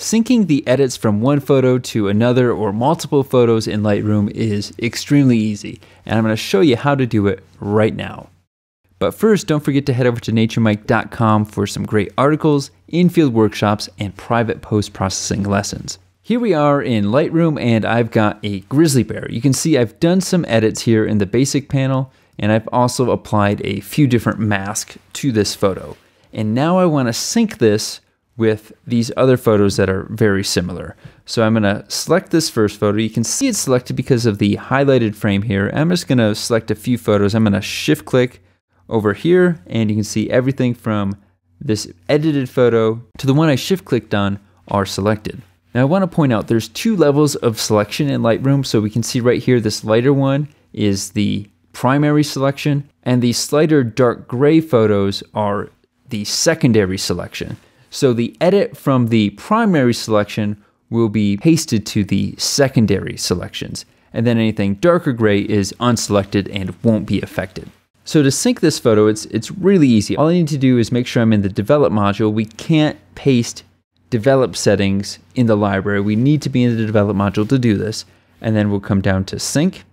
Syncing the edits from one photo to another or multiple photos in Lightroom is extremely easy, and I'm going to show you how to do it right now. But first, don't forget to head over to naturemike.com for some great articles, in-field workshops, and private post-processing lessons. Here we are in Lightroom and I've got a grizzly bear. You can see I've done some edits here in the basic panel and I've also applied a few different masks to this photo. And now I want to sync this with these other photos that are very similar. So I'm going to select this first photo. You can see it's selected because of the highlighted frame here. I'm just going to select a few photos. I'm going to shift click over here and you can see everything from this edited photo to the one I shift clicked on are selected. Now I want to point out there's two levels of selection in Lightroom. So we can see right here, this lighter one is the primary selection and the slighter dark gray photos are the secondary selection. So the edit from the primary selection will be pasted to the secondary selections, and then anything darker gray is unselected and won't be affected. So to sync this photo, it's, it's really easy. All I need to do is make sure I'm in the develop module. We can't paste develop settings in the library. We need to be in the develop module to do this. And then we'll come down to sync.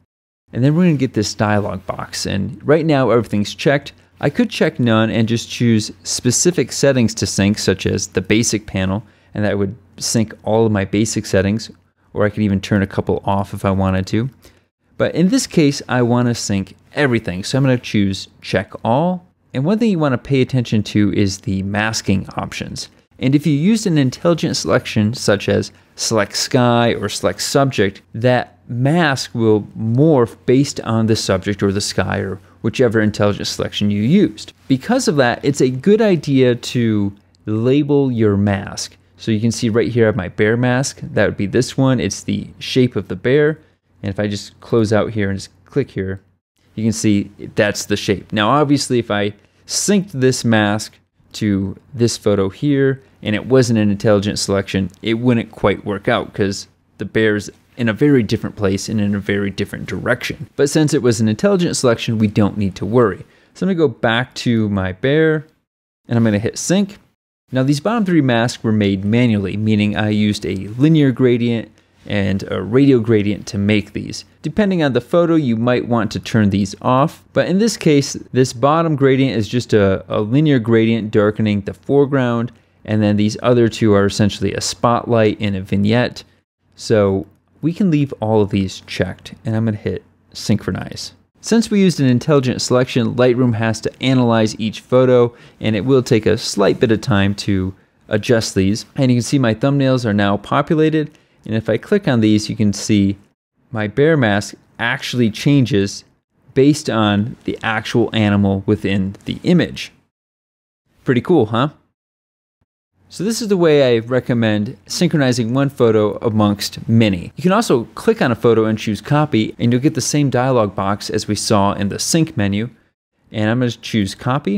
And then we're gonna get this dialog box. And right now everything's checked. I could check none and just choose specific settings to sync, such as the basic panel, and that would sync all of my basic settings, or I could even turn a couple off if I wanted to. But in this case, I want to sync everything, so I'm going to choose check all. And one thing you want to pay attention to is the masking options. And if you use an intelligent selection, such as select sky or select subject, that mask will morph based on the subject or the sky or whichever intelligence selection you used. Because of that, it's a good idea to label your mask. So you can see right here I have my bear mask. That would be this one. It's the shape of the bear. And if I just close out here and just click here, you can see that's the shape. Now, obviously, if I synced this mask to this photo here and it wasn't an intelligent selection, it wouldn't quite work out because the bear's in a very different place and in a very different direction. But since it was an intelligent selection, we don't need to worry. So I'm gonna go back to my bear and I'm gonna hit sync. Now these bottom three masks were made manually, meaning I used a linear gradient and a radial gradient to make these. Depending on the photo, you might want to turn these off. But in this case, this bottom gradient is just a, a linear gradient darkening the foreground. And then these other two are essentially a spotlight and a vignette. So we can leave all of these checked and I'm gonna hit synchronize. Since we used an intelligent selection, Lightroom has to analyze each photo and it will take a slight bit of time to adjust these. And you can see my thumbnails are now populated. And if I click on these, you can see my bear mask actually changes based on the actual animal within the image. Pretty cool, huh? So this is the way I recommend synchronizing one photo amongst many. You can also click on a photo and choose copy and you'll get the same dialog box as we saw in the sync menu. And I'm going to choose copy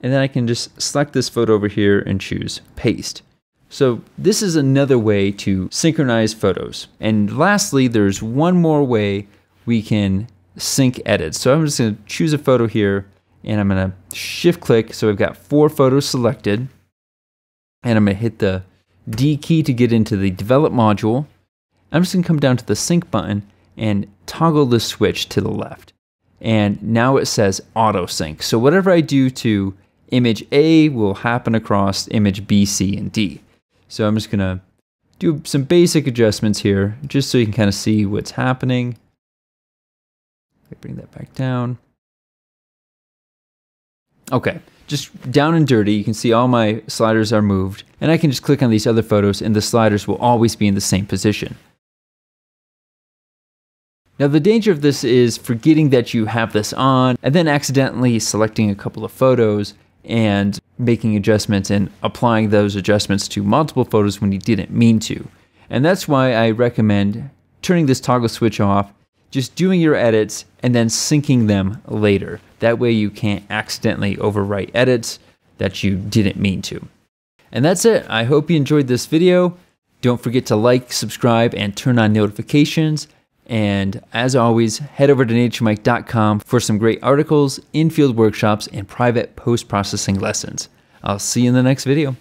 and then I can just select this photo over here and choose paste. So this is another way to synchronize photos. And lastly, there's one more way we can sync edits. So I'm just going to choose a photo here and I'm going to shift click. So I've got four photos selected and I'm going to hit the D key to get into the develop module. I'm just going to come down to the sync button and toggle the switch to the left. And now it says auto sync. So whatever I do to image A will happen across image B, C, and D. So I'm just going to do some basic adjustments here just so you can kind of see what's happening. I Bring that back down. Okay, just down and dirty, you can see all my sliders are moved, and I can just click on these other photos and the sliders will always be in the same position. Now the danger of this is forgetting that you have this on and then accidentally selecting a couple of photos and making adjustments and applying those adjustments to multiple photos when you didn't mean to. And that's why I recommend turning this toggle switch off just doing your edits and then syncing them later. That way you can't accidentally overwrite edits that you didn't mean to. And that's it. I hope you enjoyed this video. Don't forget to like, subscribe, and turn on notifications. And as always, head over to naturemike.com for some great articles, in-field workshops, and private post-processing lessons. I'll see you in the next video.